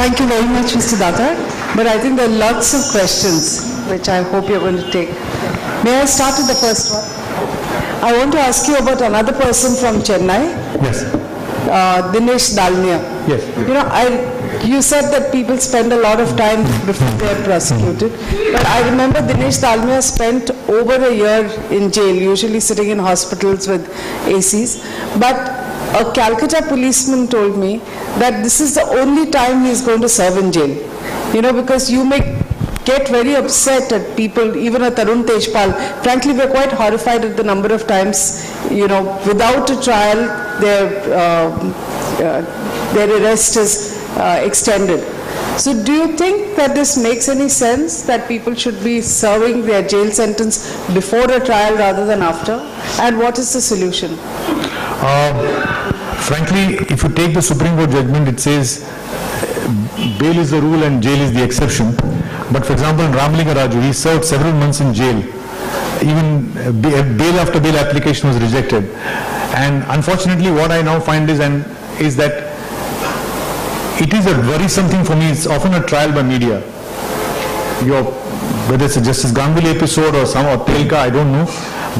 Thank you very much, Mr. Datar. But I think there are lots of questions which I hope you're going to take. May I start with the first one? I want to ask you about another person from Chennai, Yes. uh, Dinesh Dalmia. Yes. You know, I, you said that people spend a lot of time before they are prosecuted. But I remember Dinesh Dalmia spent over a year in jail, usually sitting in hospitals with ACs. But a Calcutta policeman told me that this is the only time he is going to serve in jail. You know, because you may get very upset at people, even at Tarun Tejpal. Frankly, we're quite horrified at the number of times, you know, without a trial, their, uh, uh, their arrest is uh, extended. So do you think that this makes any sense, that people should be serving their jail sentence before a trial rather than after? And what is the solution? Frankly, if you take the Supreme Court judgment, it says uh, bail is the rule and jail is the exception. But for example, in Ramalinga Raju, he served several months in jail. Even uh, bail after bail application was rejected. And unfortunately, what I now find is, and is that it is a worrisome thing for me. It's often a trial by media. Your, whether it's a Justice Ganguly episode or some, or Tehelka, I don't know.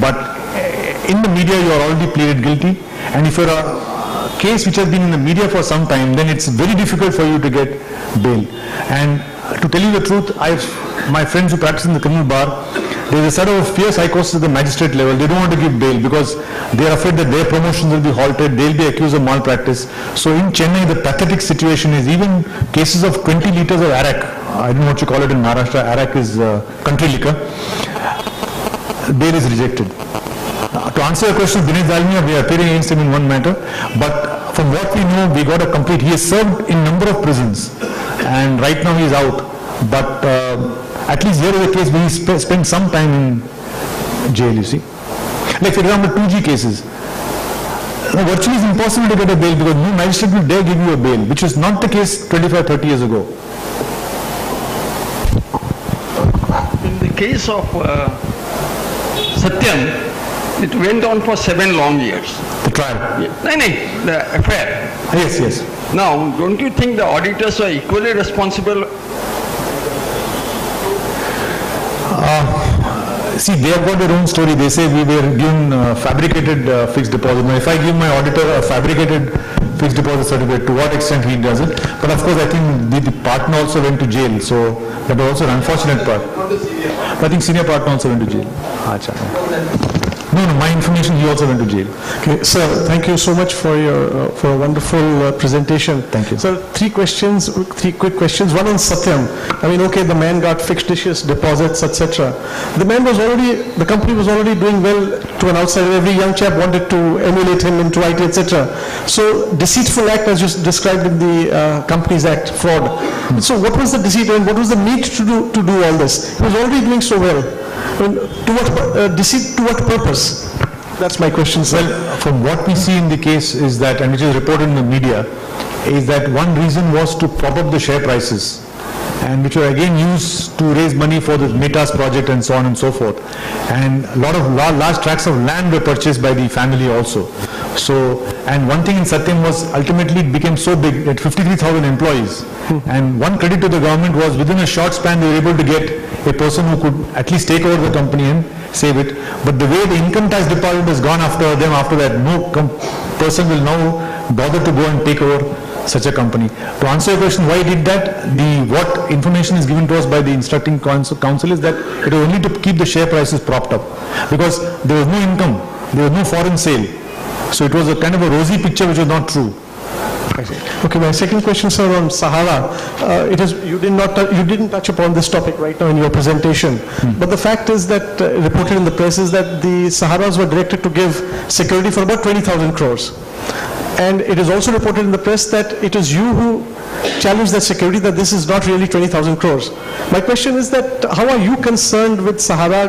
But uh, in the media, you are already pleaded guilty. And if you're a case which has been in the media for some time, then it's very difficult for you to get bail. And to tell you the truth, I've, my friends who practice in the criminal bar, there's a sort of fierce psychosis at the magistrate level. They don't want to give bail because they are afraid that their promotions will be halted, they'll be accused of malpractice. So in Chennai, the pathetic situation is even cases of 20 liters of arak, I don't know what you call it in Maharashtra, arak is uh, country liquor, bail is rejected. To answer your question, Dinesh Dalmia, we are appearing against him in one matter, but from what we know, we got a complete, he has served in number of prisons, and right now he is out. But uh, at least here is a case where he sp- spent some time in jail, you see. Like for example, 2G cases. Now, virtually it's impossible to get a bail because no magistrate will dare give you a bail, which was not the case 25, 30 years ago. In the case of uh, Satyam, it went on for seven long years. The trial. No, no, the affair. Yes, yes. Now, don't you think the auditors are equally responsible? See, they have got their own story. They say we were given uh, fabricated uh, fixed deposit. Now, if I give my auditor a fabricated fixed deposit certificate, to what extent he does it? But of course, I think the, the partner also went to jail, so that was also an unfortunate part. I think senior partner also went to jail. Acha. No, no, my information, he also went to jail. Okay, sir, thank you so much for your, uh, for a wonderful uh, presentation. Thank you. Sir, three questions, three quick questions. One on Satyam. I mean, okay, the man got fictitious deposits, etc. The man was already, the company was already doing well to an outsider. Every young chap wanted to emulate him into IT, etc. So deceitful act as just described in the uh, Companies Act, fraud. So what was the deceit and what was the need to do, to do all this? He was already doing so well. Mean, to what, uh, to what purpose? That's my question, sir. Well, from what we see in the case is that, and which is reported in the media, is that one reason was to prop up the share prices, and which were again used to raise money for the Maytas project and so on and so forth. And a lot of la- large tracts of land were purchased by the family also. So, and one thing in Satyam was ultimately it became so big at 53,000 employees. And one credit to the government was within a short span they were able to get a person who could at least take over the company and save it. But the way the income tax department has gone after them after that, no person will now bother to go and take over such a company. To answer your question, why did that, the, what information is given to us by the instructing counsel, counsel is that it was only to keep the share prices propped up. Because there was no income, there was no foreign sale. So it was a kind of a rosy picture which was not true. Okay, my second question, sir, on Sahara. Uh, It is, you did not, you didn't touch upon this topic right now in your presentation. But the fact is that, uh, reported in the press, is that the Saharas were directed to give security for about 20,000 crores. And it is also reported in the press that it is you who challenged that security, that this is not really 20,000 crores. My question is that, how are you concerned with Sahara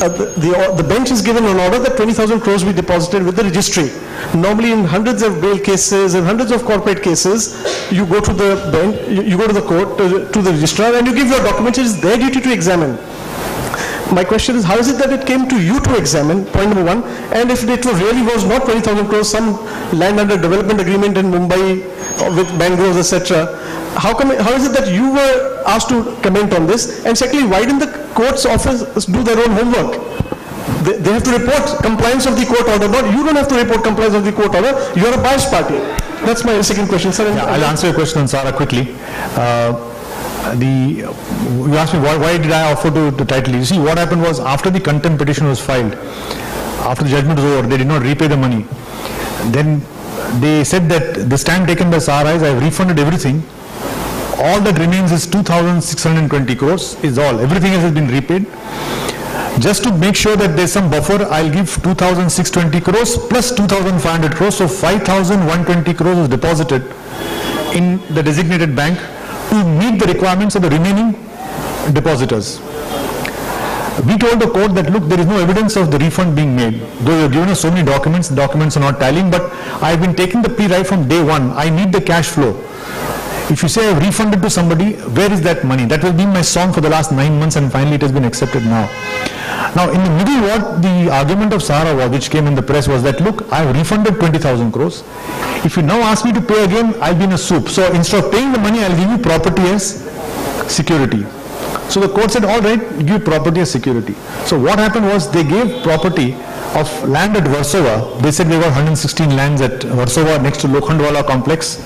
uh, the, the the bench is given an order that 20,000 crores be deposited with the registry. Normally in hundreds of bail cases and hundreds of corporate cases, you go to the bench, you, you go to the court, to, the- to the registrar and you give your documents, it is their duty to examine. My question is, how is it that it came to you to examine, point number one? And if it really was not 20,000 crores, some land under development agreement in Mumbai uh, with Bangalore, etc., how come, how is it that you were asked to comment on this? And secondly, why didn't the court's office do their own homework? They, they have to report compliance of the court order, not, you don't have to report compliance of the court order, you are a biased party. That's my second question, sir. Yeah, I'll answer your question on Sahara quickly. Uh, The, you asked me why, why did I offer to the title? You see, what happened was after the contempt petition was filed, after the judgment was over, they did not repay the money. Then they said that the stand taken by Sahara is I have refunded everything. All that remains is 2,620 crores is all. Everything else has been repaid. Just to make sure that there's some buffer, I'll give 2,620 crores plus 2,500 crores, so 5,120 crores is deposited in the designated bank to meet the requirements of the remaining depositors. We told the court that, look, there is no evidence of the refund being made. Though you have given us so many documents, the documents are not tallying, but I've been taking the right from day one. I need the cash flow. If you say I've refunded to somebody, where is that money? That has been my song for the last nine months and finally it has been accepted now. Now, in the middle, what the argument of Sahara was, which came in the press, was that, look, I have refunded 20,000 crores. If you now ask me to pay again, I'll be in a soup. So instead of paying the money, I'll give you property as security. So the court said, all right, give property as security. So what happened was they gave property of land at Versova. They said they got 116 lands at Versova next to Lokhandwala complex.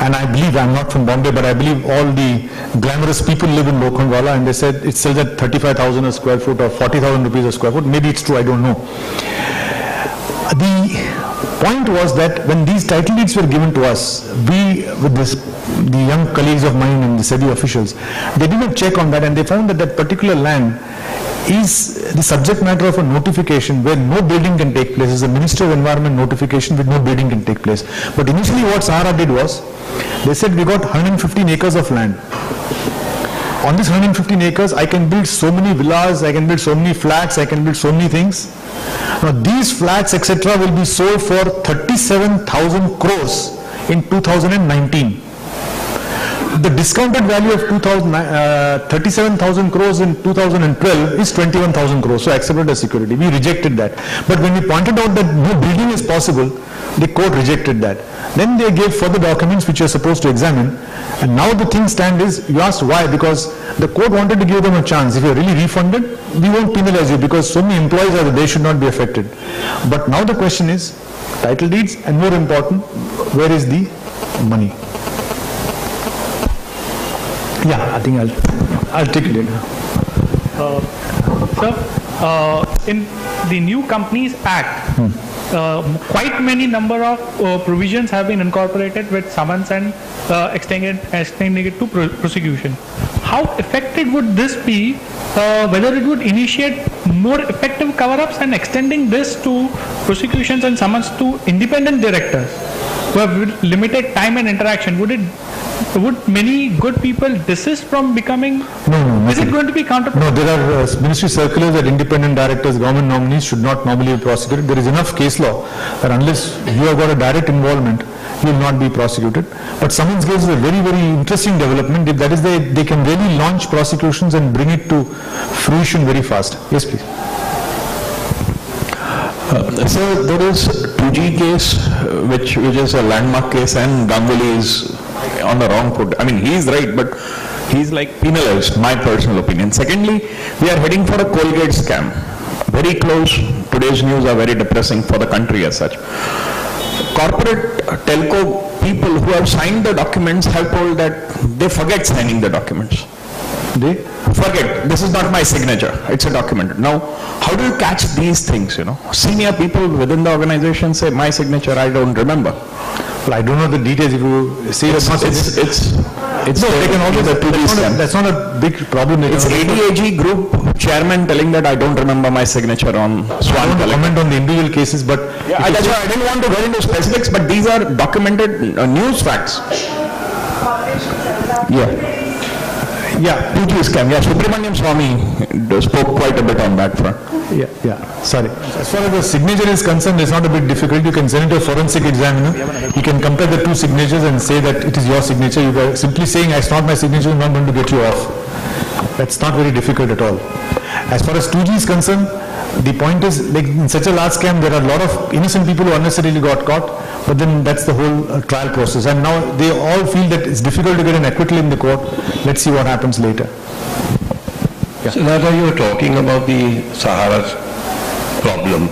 And I believe, I'm not from Bombay, but I believe all the glamorous people live in Lokhandwala and they said it sells at 35,000 a square foot or 40,000 rupees a square foot. Maybe it's true, I don't know. The point was that when these title deeds were given to us, we, with this, the young colleagues of mine and the SEBI officials, they did not check on that and they found that that particular land is the subject matter of a notification where no building can take place. It's a Minister of Environment notification where no building can take place. But initially what Sahara did was, they said we got 115 acres of land. On this 115 acres, I can build so many villas, I can build so many flats, I can build so many things. Now these flats etc. will be sold for 37,000 crores in 2019. The discounted value of 2000, uh, 37,000 crores in 2012 is 21,000 crores, so accepted as security. We rejected that. But when we pointed out that no building is possible, the court rejected that. Then they gave further documents which you're supposed to examine. And now the thing stand is, you asked why, because the court wanted to give them a chance. If you're really refunded, we won't penalize you because so many employees are there, they should not be affected. But now the question is, title deeds and more important, where is the money? Yeah, I think I'll, I'll take it later. Sir, uh, in the new Companies Act, uh, quite many number of uh, provisions have been incorporated with summons and uh, extending it, extending it to pro- prosecution. How effective would this be, uh, whether it would initiate more effective cover-ups and extending this to prosecutions and summons to independent directors who have limited time and interaction? Would it, would many good people desist from becoming, No, no, is it going to be counterproductive? No, there are uh, ministry circulars that independent directors, government nominees should not normally be prosecuted. There is enough case law that unless you have got a direct involvement, you will not be prosecuted. But summons case is a very, very interesting development. If That is, they, they can really launch prosecutions and bring it to fruition very fast. Yes, please. So there is 2G case, uh, which, which is a landmark case and Ganguly is on the wrong foot. I mean, he is right, but he's like penalized, my personal opinion. Secondly, we are heading for a Colgate scam. Very close, today's news are very depressing for the country as such. Corporate uh, telco people who have signed the documents have told that they forget signing the documents. They? Forget, this is not my signature, it's a document. Now, how do you catch these things, you know? Senior people within the organization say, my signature, I don't remember. Well, I don't know the details. If you say It's, that's not, it's, it's, it's no, they can also also, the 2D that's not, a, that's not a big problem. It's also- ADAG group chairman telling that I don't remember my signature on I Swan don't comment on the individual cases, but Yeah, I- that's why I didn't want to go into specifics, but these are documented uh, news facts. Yeah. Yeah, 2G scam, yeah, Subramanian Swamy spoke quite a bit on that front. Yeah, yeah, sorry. As far as the signature is concerned, it's not a bit difficult. You can send it to a forensic examiner. You can compare the two signatures and say that it is your signature. You are simply saying, it's not my signature, is not going to get you off. That's not very difficult at all. As far as 2G is concerned, the point is, like in such a large scam, there are a lot of innocent people who unnecessarily got caught, but then that's the whole uh, trial process. And now they all feel that it's difficult to get an acquittal in the court. Let's see what happens later. So now you were talking about the Sahara problem,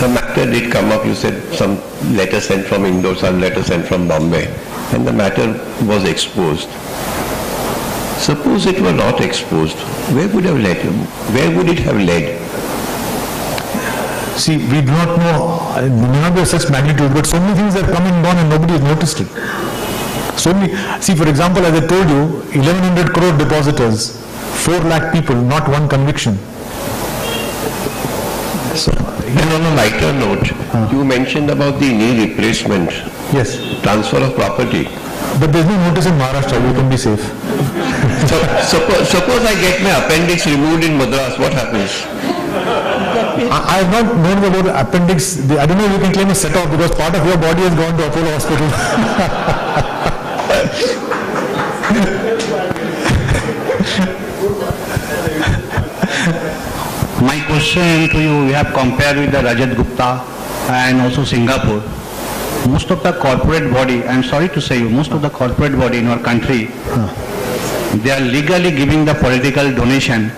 the matter did come up, you said some letter sent from Indore, some letter sent from Bombay, and the matter was exposed. Suppose it were not exposed, where would have led, where would it have led? See, we do not know, uh, it may not be of such magnitude, but so many things have come and gone and nobody has noticed it. So many, see, for example, as I told you, 1100 crore depositors, 4 lakh people, not one conviction. So, and on a lighter note, you mentioned about the knee replacement, Yes, transfer of property. but there's no notice in Maharashtra, you can be safe. So, suppose, suppose I get my appendix removed in Madras, what happens? I I have not known about appendix, The- I don't know if you can claim a set-off because part of your body has gone to Apollo Hospital. My question to you, we have compared with the Rajat Gupta and also Singapore. Most of the corporate body, I'm sorry to say you, most of the corporate body in our country, they are legally giving the political donation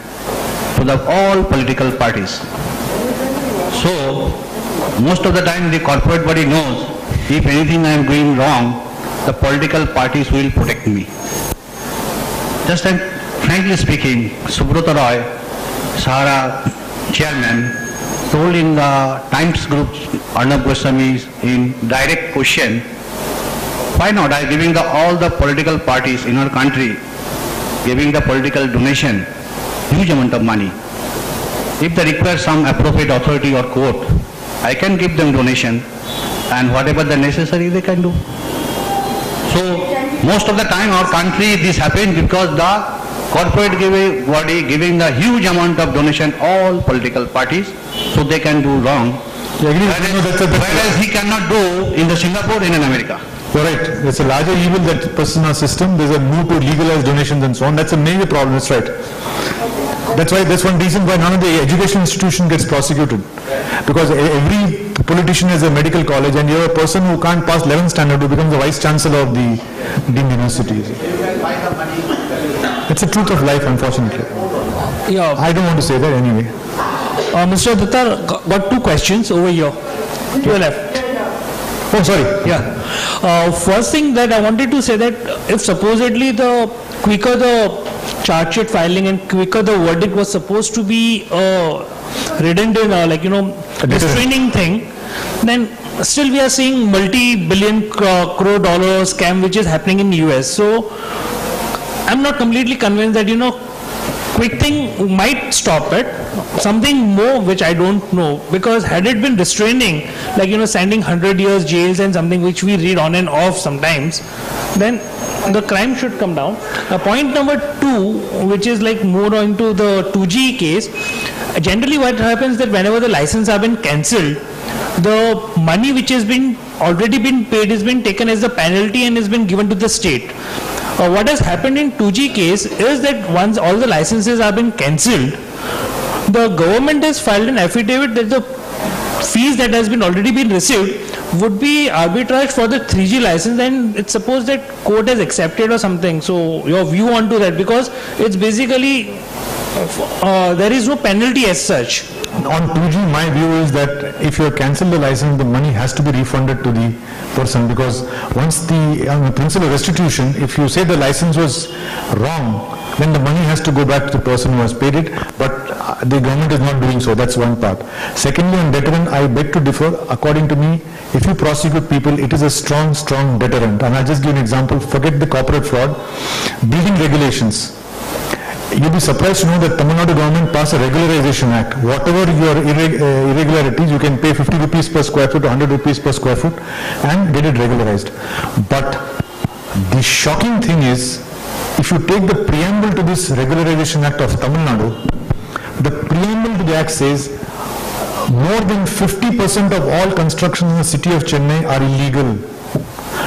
to the all political parties. So, most of the time the corporate body knows if anything I am doing wrong, the political parties will protect me. Just like, frankly speaking, Subrata Roy, Sahara chairman, told in the Times Group, Arnab Goswami in direct question, why not I giving the, all the political parties in our country, giving the political donation, huge amount of money. If they require some appropriate authority or court, I can give them donation and whatever the necessary they can do. So most of the time our country this happens because the corporate giving body giving the huge amount of donation all political parties so they can do wrong. You agree with me? No, that's a- that's Whereas he cannot do in the Singapore and in America. You're right, there's a larger evil that persists in our system, there's a move to legalize donations and so on, that's a major problem, that's right. That's why, that's one reason why none of the education institution gets prosecuted. Because every politician has a medical college and you're a person who can't pass 11th standard who becomes the vice chancellor of the deemed universities. It's the truth of life, unfortunately. Yeah, I don't want to say that anyway. uh, Mr. Dutta, got- got two questions over here, to your left. Oh, sorry. Yeah. Uh, First thing that I wanted to say that if supposedly the quicker the charge sheet filing and quicker the verdict was supposed to be uh, redundant, uh, like, you know, restraining thing, then still we are seeing multi-billion cro- crore dollar scam which is happening in US. So I'm not completely convinced that, you know, quick thing might stop it. Something more which I don't know, because had it been restraining, like, you know, sending 100 years jails and something which we read on and off sometimes, then the crime should come down. Uh, point number two, which is like more into the 2G case, generally what happens that whenever the license have been cancelled, the money which has been already been paid has been taken as a penalty and has been given to the state. Uh, what has happened in 2G case is that once all the licenses have been cancelled, the government has filed an affidavit that the fees that has been already been received would be arbitraged for the 3G license and it's supposed that court has accepted or something. So your view onto that because it's basically uh, there is no penalty as such. On 2G, my view is that if you cancelled the license, the money has to be refunded to the person because once the, on the principle of restitution, if you say the license was wrong, then the money has to go back to the person who has paid it, but uh, the government is not doing so, that's one part. Secondly, on deterrent, I beg to differ, according to me, if you prosecute people, it is a strong, strong deterrent. And I'll just give an example, forget the corporate fraud, building regulations. You'll be surprised to know that Tamil Nadu government passed a regularization act. Whatever your uh, irregularities, you can pay 50 rupees per square foot, 100 rupees per square foot and get it regularized. But the shocking thing is, if you take the preamble to this regularization act of Tamil Nadu, the preamble to the act says more than 50% of all constructions in the city of Chennai are illegal.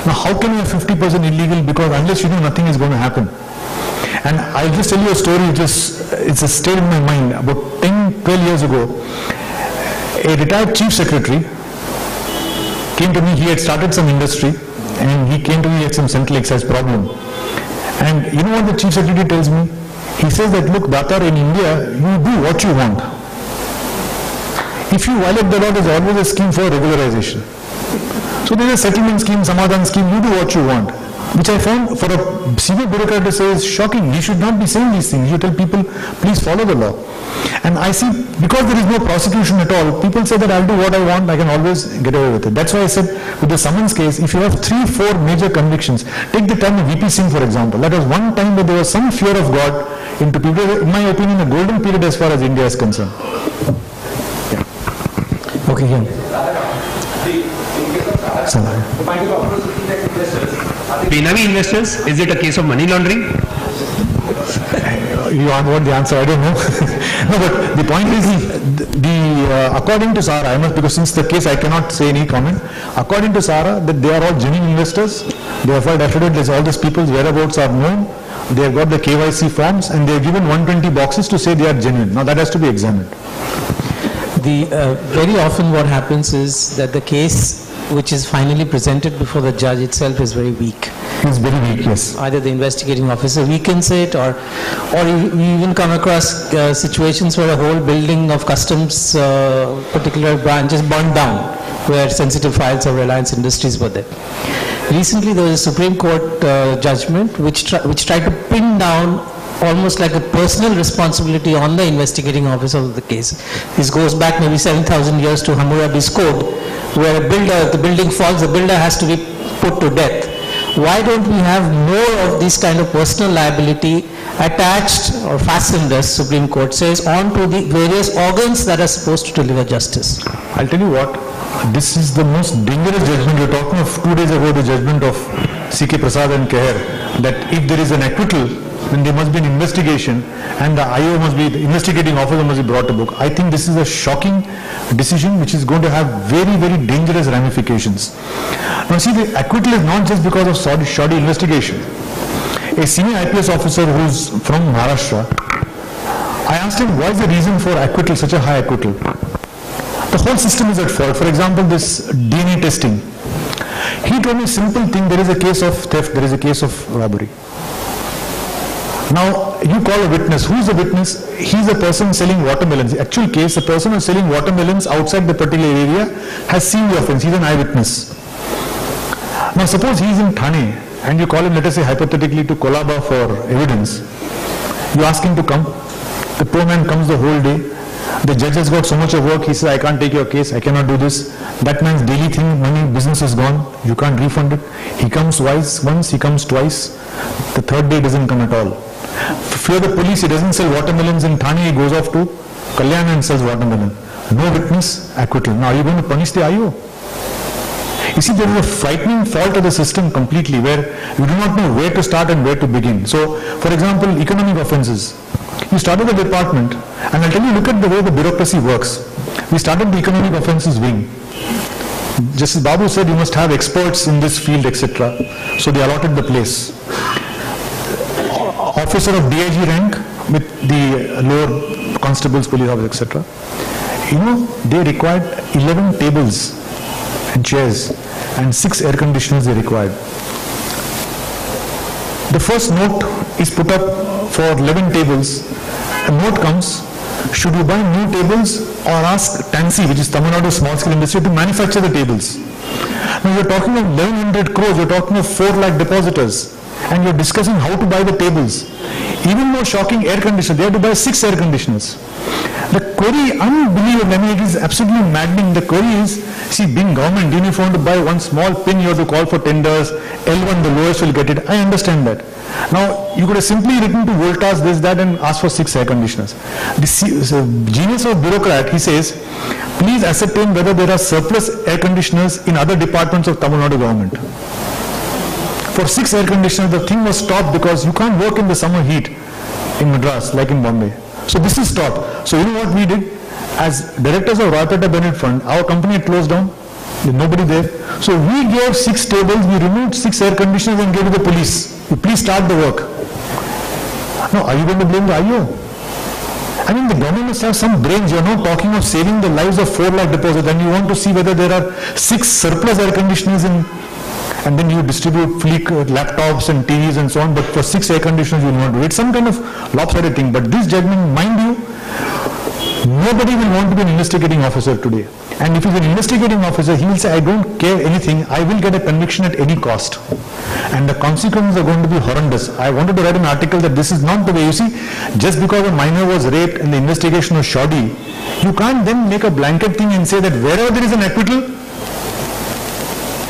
Now, how can you have 50% illegal? Because unless you know nothing is going to happen. And I'll just tell you a story, is, it's a stayed in my mind. About 10, 12 years ago, a retired chief secretary came to me, he had started some industry, and he came to me with some central excise problem. And you know what the chief secretary tells me? He says that, look, Datar, in India, you do what you want. If you violate the law, there's always a scheme for regularization. So there's a settlement scheme, Samadhan scheme, you do what you want. Which I found for a senior bureaucrat to say is shocking. He should not be saying these things. You tell people, please follow the law. And I see, because there is no prosecution at all, people say that I'll do what I want, I can always get away with it. That's why I said, with the summons case, if you have three, four major convictions, take the time of VP Singh, for example. That was one time that there was some fear of God into people. In my opinion, a golden period as far as India is concerned. Yeah. Okay, here. Benami investors, is it a case of money laundering? you want what the answer, I don't know. no, but the point is, the, the uh, according to Sahara, I must, because since the case I cannot say any comment, according to Sahara, that they are all genuine investors, they have filed affidavits, all these people's whereabouts are known, they have got the KYC forms, and they have given 120 boxes to say they are genuine. Now that has to be examined. The, uh, very often what happens is that the case which is finally presented before the judge itself is very weak. It's very weak, yes. Either the investigating officer weakens it or, or you even come across uh, situations where a whole building of customs uh, particular branch is burned down where sensitive files of Reliance Industries were there. Recently there was a Supreme Court uh, judgment which, which tried to pin down almost like a personal responsibility on the investigating officer of the case. This goes back maybe 7,000 years to Hammurabi's code, where a builder, the building falls, the builder has to be put to death. Why don't we have more of this kind of personal liability attached or fastened, as Supreme Court says, onto the various organs that are supposed to deliver justice? I'll tell you what, this is the most dangerous judgment. You're talking of two days ago, the judgment of C.K. Prasad and Khehar, that if there is an acquittal, then there must be an investigation and the IO must be, the investigating officer must be brought to book. I think this is a shocking decision which is going to have very, very dangerous ramifications. Now see, the acquittal is not just because of shoddy, shoddy investigation. A senior IPS officer who's from Maharashtra, I asked him, what is the reason for acquittal, such a high acquittal? The whole system is at fault. For example, this DNA testing. He told me a simple thing, there is a case of theft, there is a case of robbery. Now, you call a witness. Who is the witness? He's a person selling watermelons. Actual case, the person who's selling watermelons outside the particular area has seen the offense. He's an eyewitness. Now, suppose he's in Thane and you call him, let us say hypothetically, to Colaba for evidence. You ask him to come. The poor man comes the whole day. The judge has got so much of work, he says, I can't take your case, I cannot do this. That man's daily thing, money, business is gone, you can't refund it. He comes twice, once, he comes twice. The third day doesn't come at all. Fear the police, he doesn't sell watermelons in Thane, he goes off to Kalyan and sells watermelon. No witness, acquittal. Now are you going to punish the IO? You see, there is a frightening fault of the system completely where you do not know where to start and where to begin. So, for example, economic offences. You started the department, and I'll tell you, look at the way the bureaucracy works. We started the economic offences wing. Justice Babu said you must have experts in this field, etc. So they allotted the place. Officer of DIG rank with the lower constables, police officers, etc. You know, they required 11 tables and chairs and six air conditioners they required. The first note is put up for 11 tables. A note comes, should you buy new tables or ask Tansi, which is Tamil Nadu small scale industry, to manufacture the tables? Now you're talking of 1100 crores, you're talking of 4 lakh depositors and you're discussing how to buy the tables. Even more shocking, air conditioner, they have to buy 6 air conditioners. The query, unbelievable, I mean it is absolutely maddening. The query is, see being government, even if you want to buy one small pin, you have to call for tenders, L1 the lowest will get it, I understand that. Now, you could have simply written to Voltas this, that and asked for six air conditioners. The genius of bureaucrat, he says, please ascertain whether there are surplus air conditioners in other departments of Tamil Nadu government. For six air conditioners, the thing was stopped because you can't work in the summer heat in Madras like in Bombay. So this is stopped. So you know what we did? As directors of Royapettah Benefit Fund, our company closed down. There's nobody there. So we gave six tables, we removed six air conditioners and gave to the police. You please start the work. Now, are you going to blame the IO? I mean, the government must have some brains. You're not talking of saving the lives of 4 lakh deposits and you want to see whether there are six surplus air conditioners in, and then you distribute fleet uh, laptops and TVs and so on, but for six air conditioners you will not do it. Some kind of lopsided thing. But this judgment, mind you, nobody will want to be an investigating officer today. And if he's an investigating officer, he will say, I don't care anything, I will get a conviction at any cost. And the consequences are going to be horrendous. I wanted to write an article that this is not the way. You see, just because a minor was raped and the investigation was shoddy, you can't then make a blanket thing and say that wherever there is an acquittal,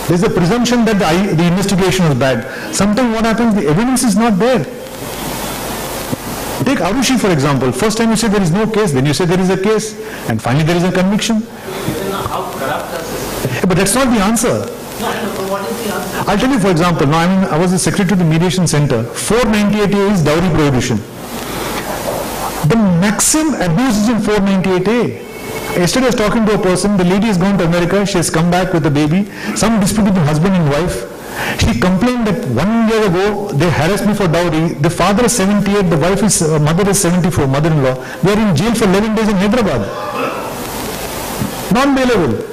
there's a presumption that the, the investigation was bad. Sometimes what happens, the evidence is not there. Take Arushi for example. First time you say there is no case, then you say there is a case, and finally there is a conviction. But that's not the answer. I'll tell you for example, now I mean, I was the secretary to the mediation center. 498A is dowry prohibition. The maximum abuse is in 498A. Yesterday I was talking to a person, the lady has gone to America, she has come back with a baby, some dispute between husband and wife. She complained that one year ago they harassed me for dowry, the father is 78, the wife is, uh, mother is 74, mother-in-law. They are in jail for 11 days in Hyderabad. Non-bailable.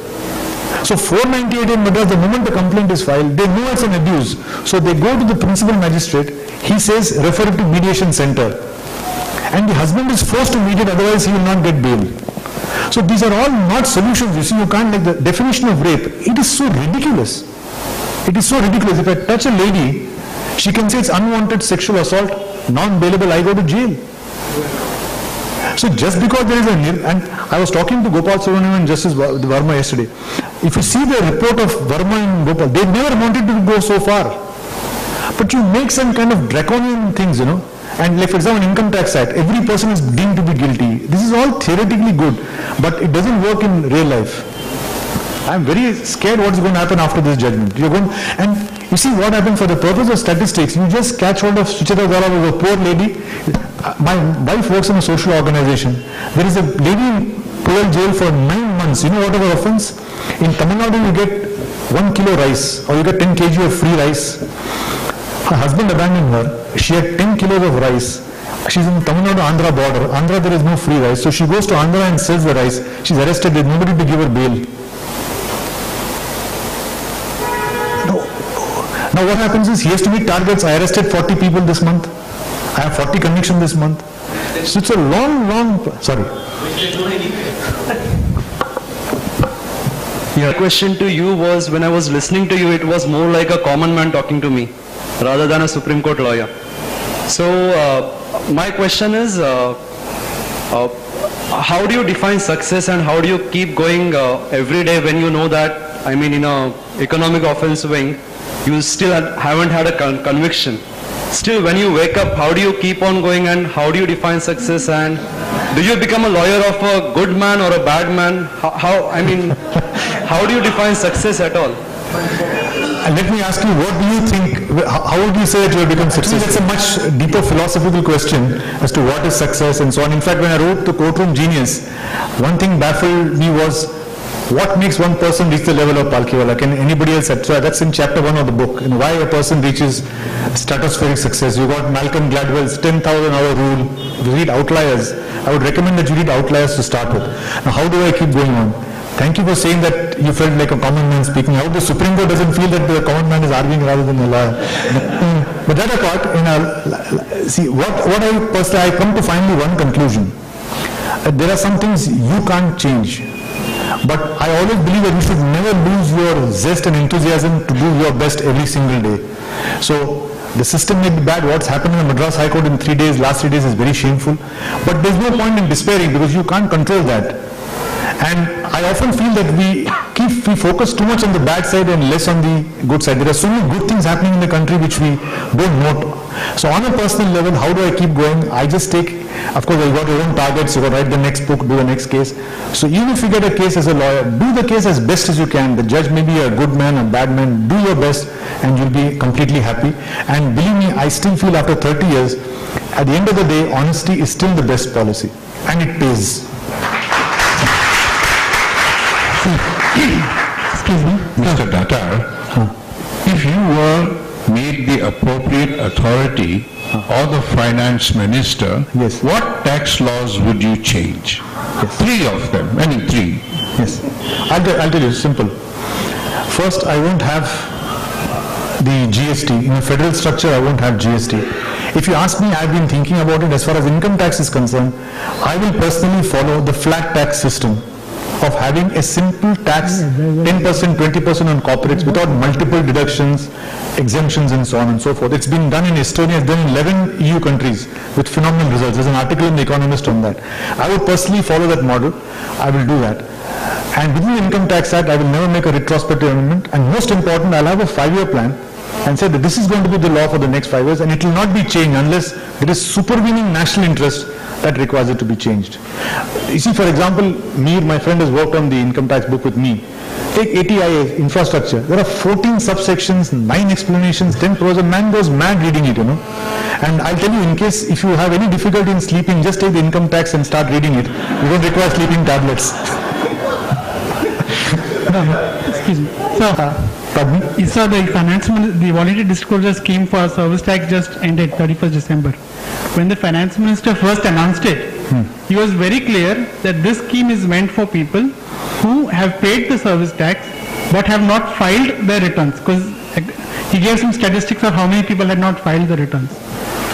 So 498 in Madras, the moment the complaint is filed, they know it's an abuse. So they go to the principal magistrate, he says refer it to mediation center. And the husband is forced to mediate, otherwise he will not get bail. So these are all not solutions. You see, you can't like the definition of rape. It is so ridiculous. It is so ridiculous. If I touch a lady, she can say it's unwanted sexual assault, non-bailable, I go to jail. So just because there is a, and I was talking to Gopal Subramanium and Justice Var- Verma yesterday. If you see the report of Verma and Gopal, they never wanted to go so far. But you make some kind of draconian things, you know. And like for example, income tax act, every person is deemed to be guilty. This is all theoretically good, but it doesn't work in real life. I'm very scared what's going to happen after this judgment. You're going, and you see what happened for the purpose of statistics, you just catch hold of Suchita was a poor lady. Uh, My wife works in a social organization. There is a lady in Puzhal jail for nine months. You know what was offense? In Tamil Nadu you get one kilo rice or you get 10 kg of free rice. Her husband abandoned her. She had 10 kilos of rice. She's in Tamil Nadu Andhra border. Andhra there is no free rice. So she goes to Andhra and sells the rice. She's arrested. There's nobody to give her bail. No. Now what happens is he has to meet targets. I arrested 40 people this month. I have 40 convictions this month. So it's a long, long, sorry. Yeah. question to you was when I was listening to you, it was more like a common man talking to me rather than a Supreme Court lawyer. So uh, my question is, uh, uh, how do you define success and how do you keep going uh, every day when you know that, I mean, in a economic offense wing, you still haven't had a con- conviction. Still, when you wake up, how do you keep on going and how do you define success and do you become a lawyer of a good man or a bad man? How, how I mean, how do you define success at all? And let me ask you, what do you think, how how would you say that you have become successful? That's a much deeper philosophical question as to what is success and so on. In fact, when I wrote The Courtroom Genius, one thing baffled me was what makes one person reach the level of Palkhivala? Can anybody else, so that's in chapter one of the book, you know, why a person reaches stratospheric success. You got Malcolm Gladwell's 10,000 hour rule. You read Outliers, I would recommend that you read Outliers to start with. Now, how do I keep going on? Thank you for saying that you felt like a common man speaking. I hope the Supreme Court doesn't feel that the common man is arguing rather than a lawyer. But that apart, in a, see, what, what I personally, I come to finally one conclusion. Uh, There are some things you can't change. But I always believe that you should never lose your zest and enthusiasm to do your best every single day. So the system may be bad. What's happened in the Madras High Court in three days, last three days is very shameful. But there's no point in despairing because you can't control that. And I often feel that we keep, we focus too much on the bad side and less on the good side. There are so many good things happening in the country which we don't note. So on a personal level, how do I keep going? I just take, of course, you got your own targets, you got to write the next book, do the next case. So even if you get a case as a lawyer, do the case as best as you can. The judge may be a good man, a bad man, do your best and you'll be completely happy. And believe me, I still feel after 30 years, at the end of the day, honesty is still the best policy and it pays. Excuse me. Mr. Datar, if you were made the appropriate authority or the finance minister, yes. what tax laws would you change? Three of them, any three. Yes. I'll, tell- I'll tell you, simple. First, I won't have the GST. In a federal structure, I won't have GST. If you ask me, I've been thinking about it as far as income tax is concerned. I will personally follow the flat tax system of having a simple tax, 10%, 20% on corporates without multiple deductions, exemptions and so on and so forth. It's been done in Estonia, it's done in 11 EU countries with phenomenal results. There's an article in The Economist on that. I would personally follow that model. I will do that. And within the Income Tax Act, I will never make a retrospective amendment. And most important, I'll have a five-year plan and say that this is going to be the law for the next five years and it will not be changed unless there is supervening national interest that requires it to be changed. You see, for example, Mir, my friend, has worked on the income tax book with me. Take ATIA, infrastructure. There are 14 subsections, 9 explanations, 10 pros, and man goes mad reading it, you know. And I'll tell you, in case if you have any difficulty in sleeping, just take the income tax and start reading it. You don't require sleeping tablets. Excuse me. So, uh, you saw the finance, min- the voluntary disclosure scheme for service tax just ended 31st December. When the finance minister first announced it, hmm. he was very clear that this scheme is meant for people who have paid the service tax but have not filed their returns because he gave some statistics of how many people had not filed the returns.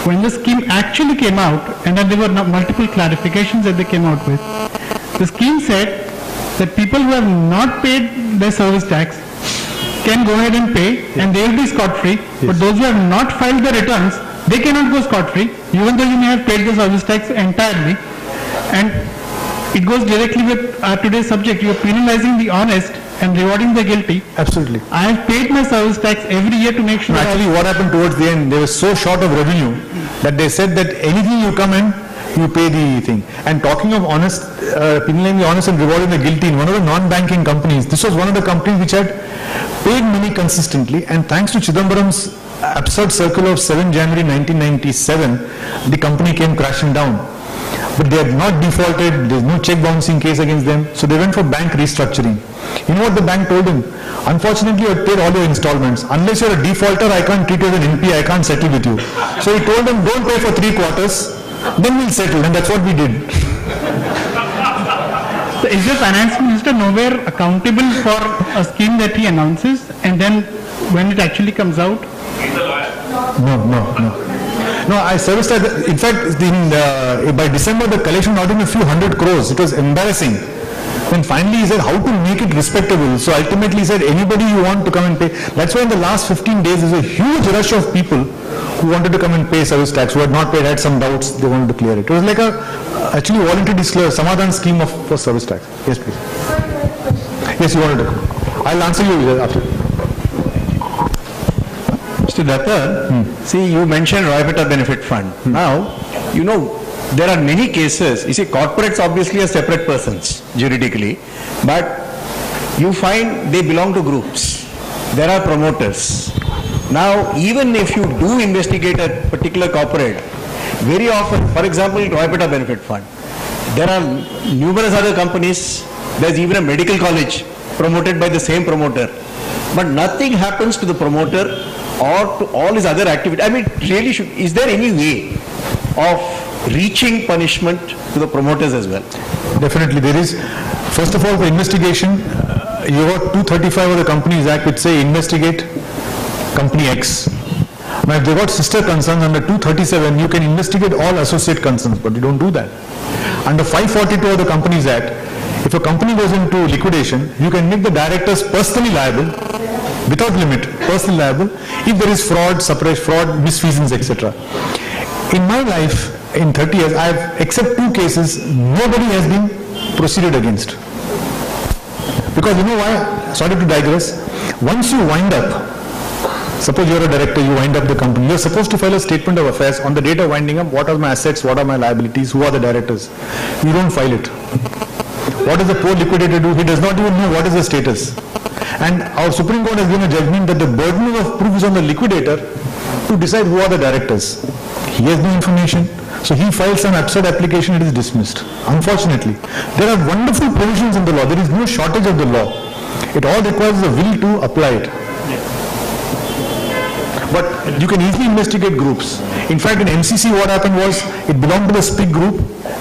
When the scheme actually came out, and then there were multiple clarifications that they came out with, the scheme said that people who have not paid their service tax can go ahead and pay and they will be scot-free. But those who have not filed the returns, they cannot go scot-free even though you may have paid the service tax entirely. And it goes directly with our today's subject. You are penalizing the honest and rewarding the guilty. Absolutely. I have paid my service tax every year to make sure that Actually, what happened towards the end, they were so short of revenue that they said that anything you come in, you pay the thing. And talking of honest, uh, penalizing the honest and rewarding the guilty, in one of the non-banking companies, this was one of the companies which had paid money consistently and thanks to Chidambaram's absurd circle of 7 January 1997, the company came crashing down. But they had not defaulted, there's no check bouncing case against them, so they went for bank restructuring. You know what the bank told him? Unfortunately, you had paid all your installments. Unless you're a defaulter, I can't treat you as an NP, I can't settle with you. So he told them, don't pay for three quarters, then we'll settle, and that's what we did. So is the finance minister nowhere accountable for a scheme that he announces and then when it actually comes out? No, no, no. No, I serviced that. In fact, in, uh, by December, the collection not even a few hundred crores. It was embarrassing. Then finally he said how to make it respectable. So ultimately he said anybody you want to come and pay. That's why in the last 15 days there's a huge rush of people who wanted to come and pay service tax, who had not paid, had some doubts, they wanted to clear it. It was like a actually voluntary disclosure, Samadhan scheme of for service tax. Yes, please. Yes, you wanted to. I'll answer you after. Datta, hmm. see, you mentioned Royapettah Benefit Fund. Hmm. Now, you know, there are many cases, you see, corporates obviously are separate persons juridically, but you find they belong to groups. There are promoters. Now, even if you do investigate a particular corporate, very often, for example, Royapettah Benefit Fund, there are numerous other companies, there's even a medical college promoted by the same promoter, but nothing happens to the promoter or to all his other activities. I mean, really should, is there any way of reaching punishment to the promoters as well? Definitely there is. First of all, for investigation, uh, you got 235 of the Companies Act which say investigate company X. Now if they got sister concerns under 237, you can investigate all associate concerns, but you don't do that. Under 542 of the Companies Act, if a company goes into liquidation, you can make the directors personally liable, without limit, personally liable, if there is fraud, suppress fraud, misfeasance, etc. In my life, in 30 years, I have, except two cases, nobody has been proceeded against. Because you know why? Sorry to digress. Once you wind up, suppose you're a director, you wind up the company, you're supposed to file a statement of affairs on the date of winding up, what are my assets, what are my liabilities, who are the directors. You don't file it. What does the poor liquidator do? He does not even know what is the status. And our Supreme Court has given a judgment that the burden of proof is on the liquidator to decide who are the directors. He has no information. So he files an absurd application, it is dismissed. Unfortunately. There are wonderful provisions in the law. There is no shortage of the law. It all requires the will to apply it. but you can easily investigate groups. In fact, in MCC, what happened was, it belonged to the SPIC group,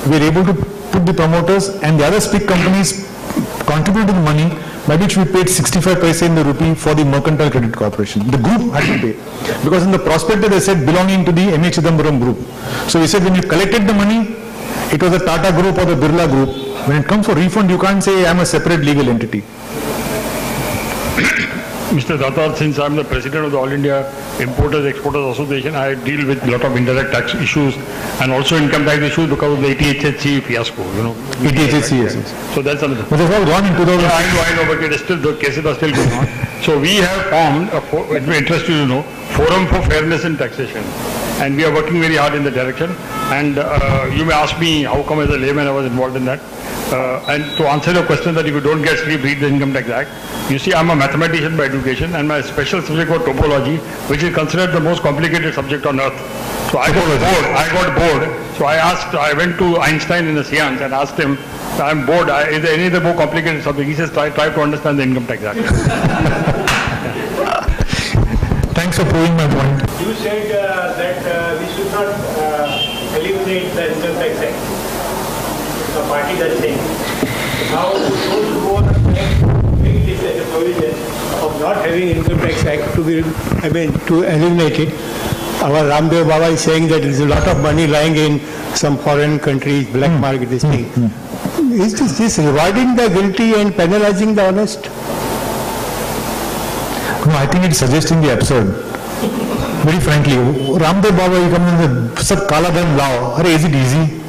we were able to put the promoters, and the other SPIC companies contributed the money, by which we paid 65 paise in the rupee for the Mercantile Credit Corporation. The group had to pay, because in the prospectus they said belonging to the MA Chidambaram group. So we said when you collected the money, it was the Tata group or the Birla group. When it comes for refund, you can't say I'm a separate legal entity. Mr. Datar, since I'm the president of the All India Importers Exporters Association, I deal with a lot of indirect tax issues and also income tax issues because of the 80HHC fiasco, you know. 80HHC, yes, yes. So that's another. But that's all gone in 2000. Yeah, I know, I know, but it is still, the cases are still going on. So we have formed, a fo- it may interest you to know, Forum for Fairness in Taxation. And we are working very hard in that direction. And uh, you may ask me, how come as a layman I was involved in that? Uh, and to answer your question that if you don't get sleep, read the Income Tax Act. You see, I'm a mathematician by education and my special subject was topology, which is considered the most complicated subject on earth. So I got bored. I got bored. So I asked, I went to Einstein in the seance and asked him, I'm bored. I, is there any other more complicated subject? He says, try, try to understand the Income Tax Act. Thanks for proving my point. You said uh, that uh, we should not uh, eliminate the income tax act. That's saying. Now, those who are make this as a provision of not having income tax act to be, I mean, to eliminate it. Our Ramdev Baba is saying that there is a lot of money lying in some foreign countries, black hmm. market, this hmm. thing. Hmm. Is this, this rewarding the guilty and penalizing the honest? No, I think it's suggesting the absurd. Very frankly, Ramdev Baba, you come in the dhan lao. Are, is it easy?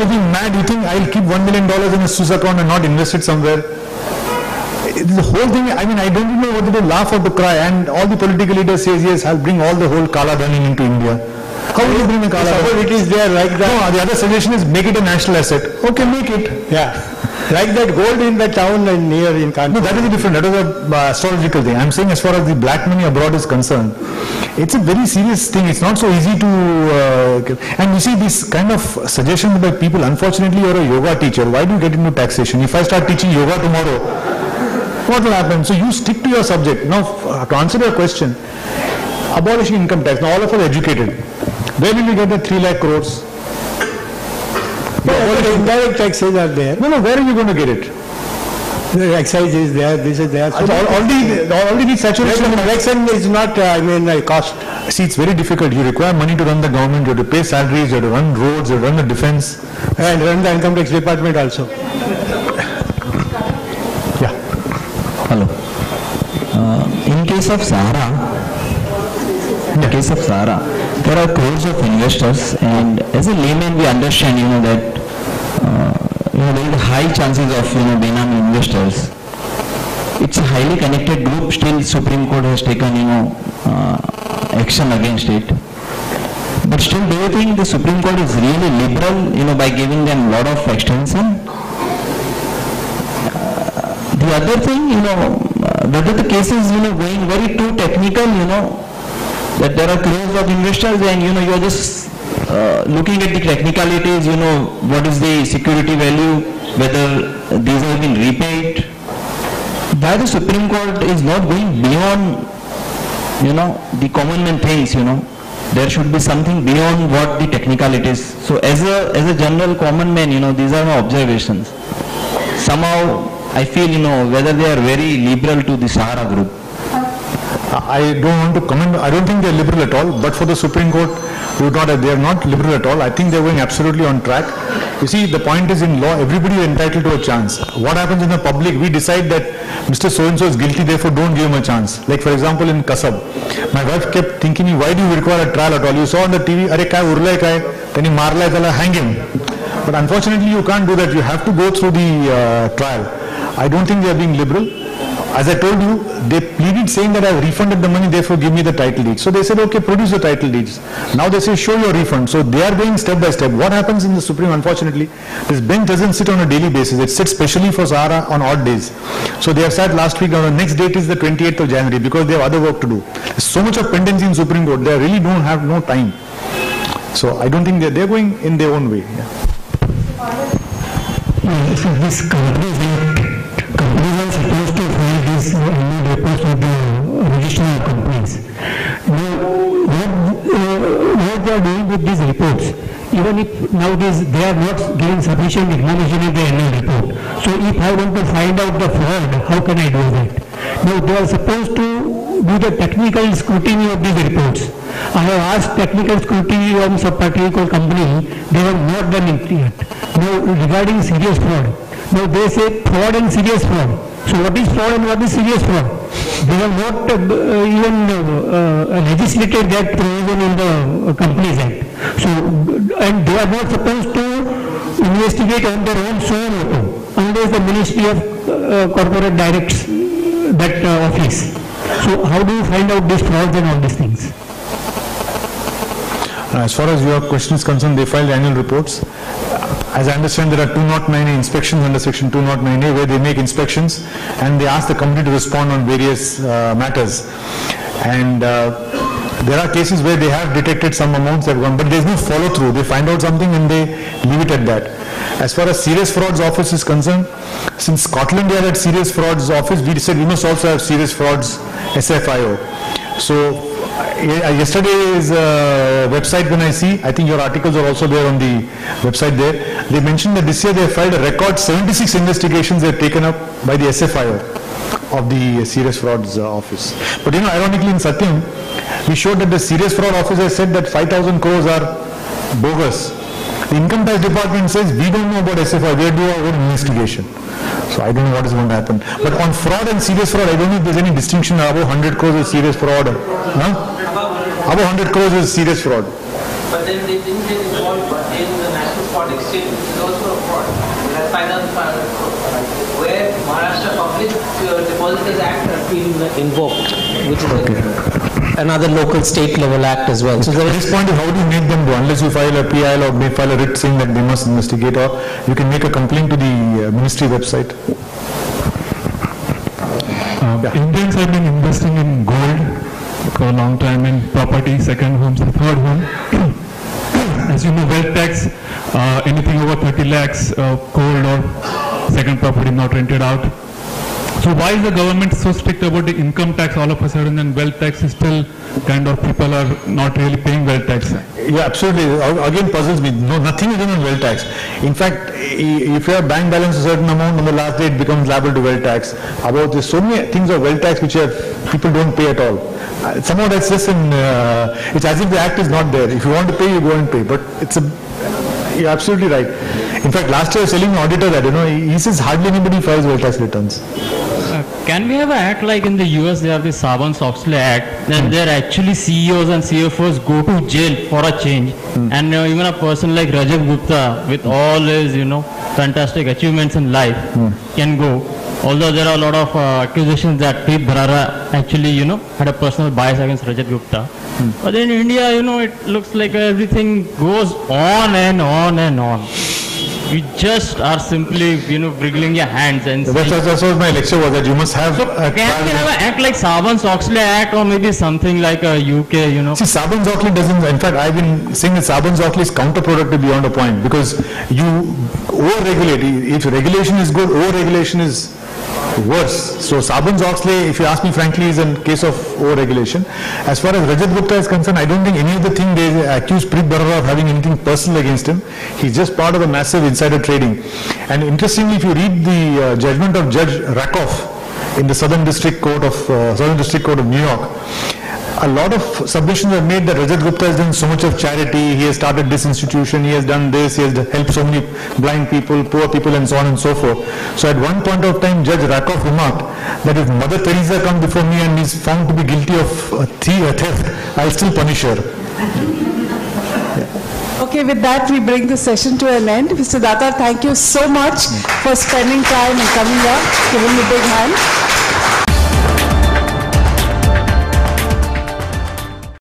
Be mad, you think I'll keep one million dollars in a Swiss account and not invest it somewhere. The whole thing, I mean, I don't know whether to laugh or to cry. And all the political leaders says, yes, I'll bring all the whole kala dhan into India. How will you bring a kala Suppose it is there like that. No, the other suggestion is make it a national asset. Okay, make it. Yeah. Like that gold in the town and near in Kanpur. No, that is a different, that is a uh, astrological thing. I'm saying as far as the black money abroad is concerned, it's a very serious thing. It's not so easy to, uh, and you see this kind of suggestion by people, unfortunately you're a yoga teacher. Why do you get into taxation? If I start teaching yoga tomorrow, what will happen? So you stick to your subject. Now, to answer your question, abolishing income tax. Now all of us are educated. Where will we get the 3 lakh crores? All the indirect taxes are there. No, no, where are you going to get it? The excise is there, this is there. So Al- Already, already the saturation. The election is not, uh, I mean, a cost. See, it's very difficult. You require money to run the government, you have to pay salaries, you have to run roads, you have to run the defense. And run the income tax department also. Yeah. Hello. Uh, in case of Sahara, in the case of Sahara, there are crores of investors, and as a layman, we understand, you know, that uh, you know there is high chances of you know Benami investors. It's a highly connected group. Still, Supreme Court has taken you know uh, action against it. But still, do you think the Supreme Court is really liberal, you know, by giving them a lot of extension? The other thing, you know, uh, whether the case is, you know, going very too technical, you know, that there are crores of investors and, you know, you're just uh, looking at the technicalities, you know, what is the security value, whether these have been repaid. Why the Supreme Court is not going beyond, you know, the common man things, you know. There should be something beyond what the technicalities. So as a, as a general common man, you know, these are my observations. Somehow, I feel, you know, whether they are very liberal to the Sahara group. I don't want to comment, I don't think they're liberal at all, but for the Supreme Court, we would not, they are not liberal at all. I think they're going absolutely on track. You see, the point is in law, everybody is entitled to a chance. What happens in the public, we decide that Mr. So-and-so is guilty, therefore don't give him a chance. Like for example in Kasab, my wife kept thinking, me, why do you require a trial at all? You saw on the TV, अरे काय उरलाय काय, त्यांनी मारलाय त्याला hang him. But unfortunately you can't do that, you have to go through the uh, trial. I don't think they are being liberal. As I told you, they pleaded saying that I have refunded the money, therefore give me the title deeds. So they said, okay, produce the title deeds. Now they say, show your refund. So they are going step by step. What happens in the Supreme, unfortunately, this bench doesn't sit on a daily basis. It sits specially for Sahara on odd days. So they have sat last week, and the next date is the 28th of January because they have other work to do. There's so much of pendency in Supreme Court, they really don't have no time. So I don't think they're, they're going in their own way. Yeah. This part of the original companies. Now, what, uh, what they are doing with these reports, even if nowadays they are not giving sufficient information in the annual report. So if I want to find out the fraud, how can I do that? Now they are supposed to do the technical scrutiny of these reports. I have asked technical scrutiny from some particular company, they have not done it yet. Now regarding serious fraud, now they say fraud and serious fraud. So what is fraud and what is serious fraud? They have not uh, uh, even uh, uh, legislated that provision in the uh, Companies Act. So, and they are not supposed to investigate on their own soul unless the Ministry of Corporate directs that office. So how do you find out these frauds and all these things? As far as your question is concerned, they filed annual reports. As I understand, there are 209 inspections under section 209A where they make inspections and they ask the company to respond on various uh, matters. And uh, there are cases where they have detected some amounts that have gone, but there's no follow through. They find out something and they leave it at that. As far as serious frauds office is concerned, since Scotland Yard had serious frauds office, we said we must also have serious frauds SFIO. So uh, yesterday's uh, website when I see, I think your articles are also there on the website there. They mentioned that this year they have filed a record 76 investigations they have taken up by the SFIO of the serious frauds uh, office. But you know, ironically in Satyam, we showed that the serious fraud office has said that 5,000 crores are bogus. The income tax department says we don't know about SFI, we do our own investigation. So I don't know what is going to happen. But on fraud and serious fraud, I don't know if there's any distinction above 100 crores is serious fraud. Huh? Above 100 crores is serious fraud. But then they get involved in the National Spot Exchange, which is also a fraud. We have 5,500 crores, where Maharashtra Public uh, Depositors Act has been invoked, which is a another local state level act as well. So at this point, how do you make them do? Unless you file a PIL or may file a writ saying that they must investigate or you can make a complaint to the uh, ministry website. Um, Indians have been investing in gold for a long time in property, second homes, the third home. As you know, wealth tax, uh, anything over 30 lakhs, uh, gold or second property not rented out. So why is the government so strict about the income tax all of a sudden and wealth tax is still kind of people are not really paying wealth tax? Yeah, absolutely. Again puzzles me. No, nothing is done on wealth tax. In fact, if your bank balance a certain amount, on the last day it becomes liable to wealth tax. About this, so many things of wealth tax which are, people don't pay at all. Uh, Somehow that's just in, uh, it's as if the act is not there. If you want to pay, you go and pay. But it's a, you're absolutely right. In fact, last year I was telling my auditor that, you know, he says hardly anybody files tax returns. Uh, Can we have an act like in the US, they have the Sarbanes-Oxley Act, then there actually CEOs and CFOs go to jail for a change. And uh, even a person like Rajat Gupta, with all his, you know, fantastic achievements in life, can go. Although there are a lot of uh, accusations that Preet Bharara actually, you know, had a personal bias against Rajat Gupta. But in India, you know, it looks like everything goes on and on and on. You just are simply, you know, wriggling your hands and That's, that's, that's what my lecture was, that you must have. a can we have an act like Sarbanes-Oxley Act or maybe something like a UK, you know? See, Sarbanes-Oxley doesn't, in fact, I've been saying that Sarbanes-Oxley is counterproductive beyond a point because you over-regulate. If regulation is good, over-regulation is worse. So Sarbanes-Oxley, if you ask me frankly, is a case of over-regulation. As far as Rajat Gupta is concerned, I don't think any of the thing they accuse Preet Bharara of having anything personal against him. He's just part of the massive insider trading. And interestingly, if you read the uh, judgment of Judge Rakoff in the Southern District Court of uh, Southern District Court of New York, a lot of submissions were made that Rajat Gupta has done so much of charity, he has started this institution, he has done this, he has helped so many blind people, poor people and so on and so forth. So at one point of time, Judge Rakoff remarked that if Mother Teresa comes before me and is found to be guilty of uh, thie- uh, theft, I'll still punish her. Okay, with that, we bring the session to an end. Mr. Datar, thank you so much for spending time and coming. Give him a big hand.